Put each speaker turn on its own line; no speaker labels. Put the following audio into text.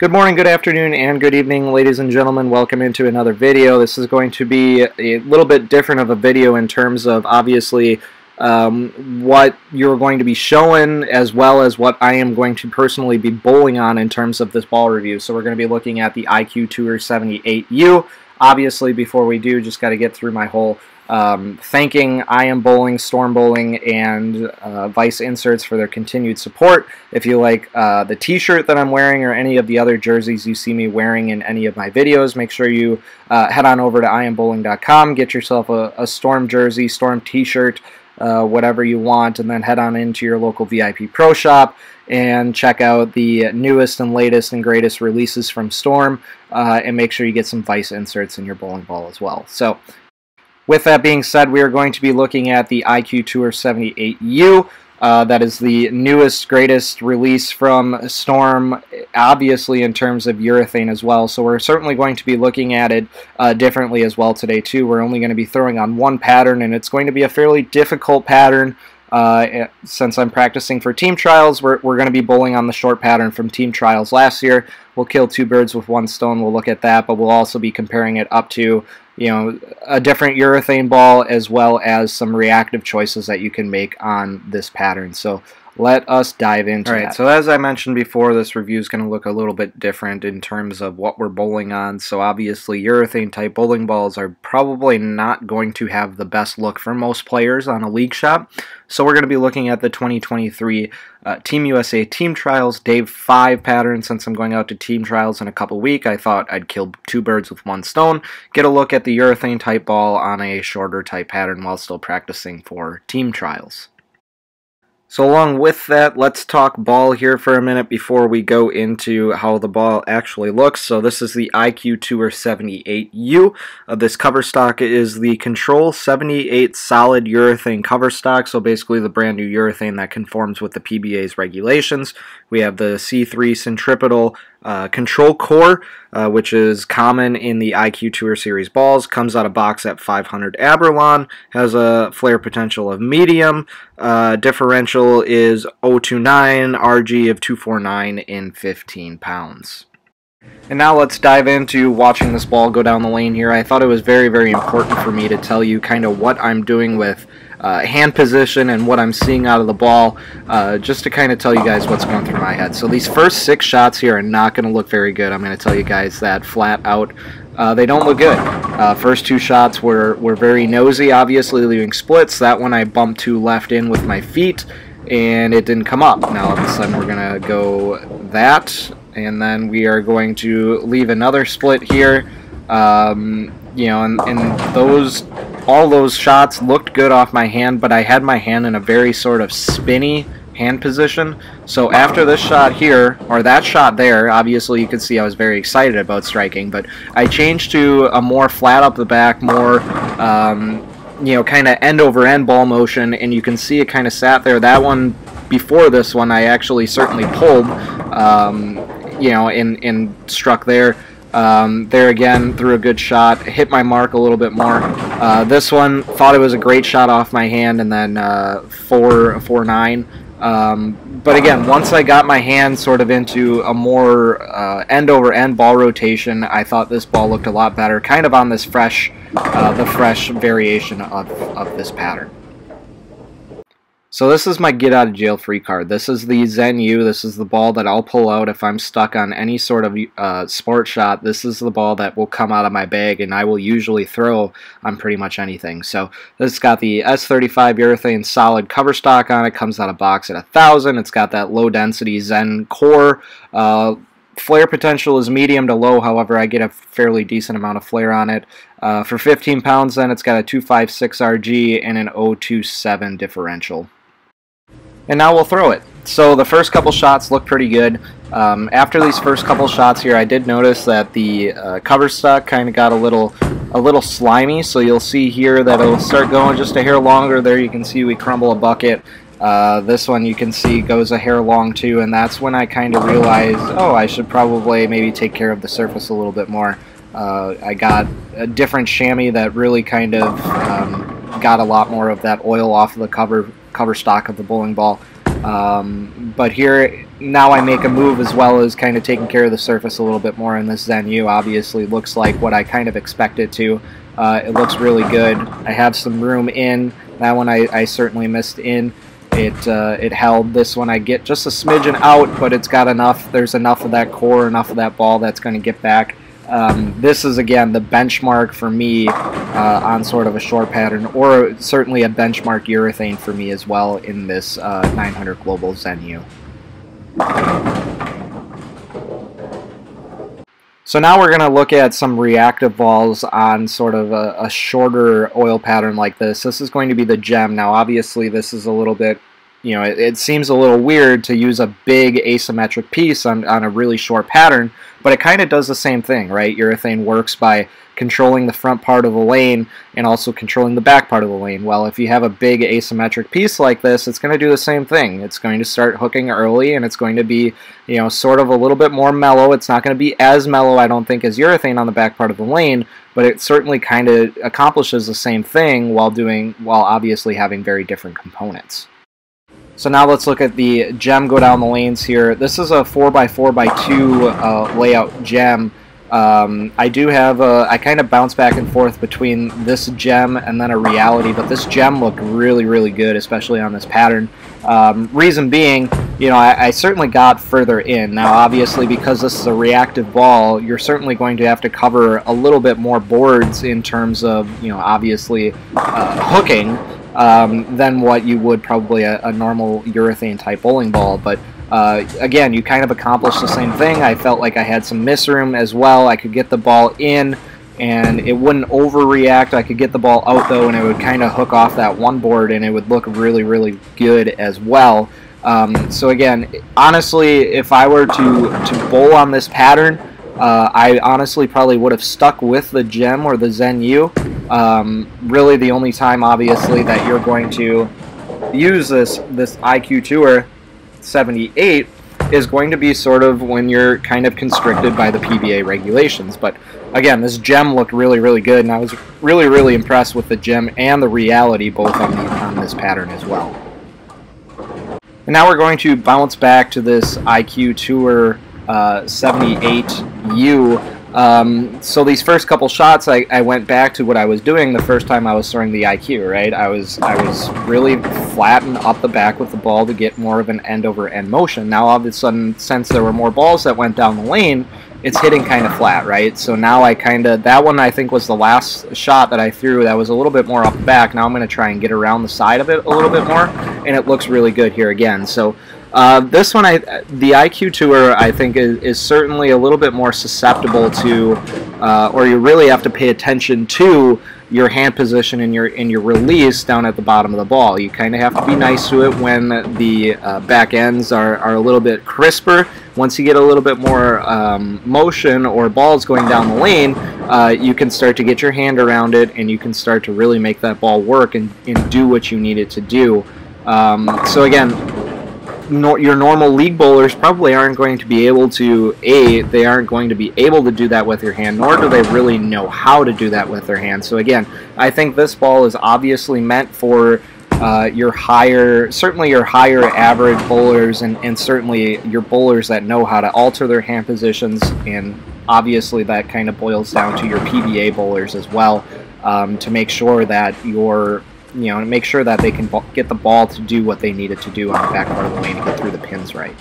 Good morning, good afternoon, and good evening, ladies and gentlemen. Welcome into another video. This is going to be a little bit different of a video in terms of obviously um, what you're going to be showing as well as what I am going to personally be bowling on in terms of this ball review. So we're going to be looking at the IQ Tour 78U. Obviously, before we do, just got to get through my whole um, thanking I Am Bowling, Storm Bowling, and uh, Vice Inserts for their continued support. If you like uh, the t-shirt that I'm wearing or any of the other jerseys you see me wearing in any of my videos, make sure you uh, head on over to iambowling.com, get yourself a, a Storm jersey, Storm t-shirt, uh, whatever you want, and then head on into your local VIP Pro Shop and check out the newest and latest and greatest releases from Storm, uh, and make sure you get some Vice inserts in your bowling ball as well. So with that being said, we are going to be looking at the IQ Tour 78U. Uh, that is the newest, greatest release from Storm, obviously in terms of urethane as well. So we're certainly going to be looking at it uh, differently as well today too. We're only going to be throwing on one pattern, and it's going to be a fairly difficult pattern. Uh, eh, since I'm practicing for team trials, we're, we're going to be bowling on the short pattern from team trials last year. We'll kill two birds with one stone. We'll look at that, but we'll also be comparing it up to you know, a different urethane ball as well as some reactive choices that you can make on this pattern. So let us dive into All right, that. so as I mentioned before, this review is going to look a little bit different in terms of what we're bowling on. So obviously, urethane type bowling balls are probably not going to have the best look for most players on a league shop. So we're going to be looking at the 2023 uh, Team USA Team Trials Day 5 pattern. Since I'm going out to Team Trials in a couple weeks, I thought I'd kill two birds with one stone, get a look at the urethane type ball on a shorter type pattern while still practicing for Team Trials. So along with that, let's talk ball here for a minute before we go into how the ball actually looks. So this is the IQ Tour 78U. Uh, this cover stock is the Control 78 solid urethane cover stock. So basically the brand new urethane that conforms with the PBA's regulations. We have the C3 centripetal uh, control core, uh, which is common in the IQ Tour Series balls, comes out of box at 500 Abralon, has a flare potential of medium, uh, differential is 029, RG of 249 in 15 pounds. And now let's dive into watching this ball go down the lane here. I thought it was very, very important for me to tell you kind of what I'm doing with uh, hand position and what I'm seeing out of the ball, uh, just to kind of tell you guys what's going through my head. So these first six shots here are not going to look very good. I'm going to tell you guys that flat out. Uh, they don't look good. Uh, first two shots were, were very nosy, obviously leaving splits. That one I bumped to left in with my feet, and it didn't come up. Now all of a sudden we're going to go that, and then we are going to leave another split here. Um, you know, and, and those all those shots looked good off my hand, but I had my hand in a very sort of spinny hand position. So after this shot here, or that shot there, obviously you can see I was very excited about striking, but I changed to a more flat up the back, more, um, you know, kind of end over end ball motion, and you can see it kind of sat there. That one, before this one, I actually certainly pulled, um, you know, and, and struck there. Um, there again, threw a good shot, hit my mark a little bit more. Uh, this one, thought it was a great shot off my hand, and then uh, 4 4 Um, but again, once I got my hand sort of into a more uh, end over end ball rotation, I thought this ball looked a lot better, kind of on this fresh, uh, the fresh variation of, of this pattern. So this is my get out of jail free card. This is the Zen U. This is the ball that I'll pull out if I'm stuck on any sort of uh, sport shot. This is the ball that will come out of my bag and I will usually throw on pretty much anything. So this got the S35 urethane solid cover stock on it. Comes out of box at a thousand. It's got that low density Zen core. Uh, flare potential is medium to low, however, I get a fairly decent amount of flare on it. Uh, for 15 pounds, then, it's got a 256 RG and an 027 differential and now we'll throw it. So the first couple shots look pretty good. Um, after these first couple shots here, I did notice that the uh, cover stock kind of got a little a little slimy, so you'll see here that it'll start going just a hair longer. There you can see we crumble a bucket. Uh, this one you can see goes a hair long too, and that's when I kind of realized, oh, I should probably maybe take care of the surface a little bit more. Uh, I got a different chamois that really kind of um, got a lot more of that oil off of the cover cover stock of the bowling ball. Um, but here, now I make a move as well as kind of taking care of the surface a little bit more, and this Zen U obviously looks like what I kind of expect it to. Uh, it looks really good. I have some room in. That one I, I certainly missed in. It uh, it held. This one I get just a smidgen out, but it's got enough. There's enough of that core, enough of that ball that's going to get back. Um, this is again the benchmark for me uh, on sort of a short pattern, or certainly a benchmark urethane for me as well in this uh, 900 Global Zen U. So now we're going to look at some reactive balls on sort of a, a, shorter oil pattern like this. This is going to be the gem. Now obviously this is a little bit, you know, it, it seems a little weird to use a big asymmetric piece on, on a really short pattern, but it kind of does the same thing, right? Urethane works by controlling the front part of the lane and also controlling the back part of the lane. Well, if you have a big asymmetric piece like this, it's going to do the same thing. It's going to start hooking early and it's going to be, you know, sort of a little bit more mellow. It's not going to be as mellow, I don't think, as urethane on the back part of the lane, but it certainly kind of accomplishes the same thing while doing, while obviously having very different components. So now let's look at the gem go down the lanes here. This is a 4x4x2 uh, layout gem um, I do have a, I kind of bounce back and forth between this gem and then a reality, but this gem looked really, really good, especially on this pattern. Um, reason being, you know, I, I, certainly got further in. Now, obviously, because this is a reactive ball, you're certainly going to have to cover a little bit more boards in terms of, you know, obviously uh, hooking um, than what you would probably a, a normal urethane type bowling ball. But uh, again, you kind of accomplished the same thing. I felt like I had some miss room as well. I could get the ball in and it wouldn't overreact. I could get the ball out though and it would kind of hook off that one board and it would look really, really good as well. Um, so again, honestly, if I were to, to bowl on this pattern, uh, I honestly probably would have stuck with the gem or the Zen U. Um, really the only time, obviously, that you're going to use this, this IQ Tour 78 is going to be sort of when you're kind of constricted by the PBA regulations. But again, this gem looked really, really good, and I was really, really impressed with the gem and the reality both on, the, on this pattern as well. And now we're going to bounce back to this IQ Tour uh, 78U um, so these first couple shots, I, I went back to what I was doing the first time I was throwing the IQ, right? I was I was really flattened up the back with the ball to get more of an end over end motion. Now all of a sudden, since there were more balls that went down the lane, it's hitting kind of flat, right? So now I kind of, that one I think was the last shot that I threw that was a little bit more up the back. Now I'm going to try and get around the side of it a little bit more, and it looks really good here again. So uh, this one, I the IQ Tour, I think, is, is certainly a little bit more susceptible to, uh, or you really have to pay attention to your hand position and your in your release down at the bottom of the ball. You kind of have to be nice to it when the uh, back ends are, are a little bit crisper. Once you get a little bit more um, motion or balls going down the lane, uh, you can start to get your hand around it and you can start to really make that ball work and, and do what you need it to do. Um, so again, no, your normal league bowlers probably aren't going to be able to a they aren't going to be able to do that with your hand nor do they really know how to do that with their hand so again i think this ball is obviously meant for uh, your higher certainly your higher average bowlers and, and certainly your bowlers that know how to alter their hand positions and obviously that kind of boils down to your pba bowlers as well um, to make sure that your you know, make sure that they can get the ball to do what they need it to do on the back part of the lane to get through the pins right.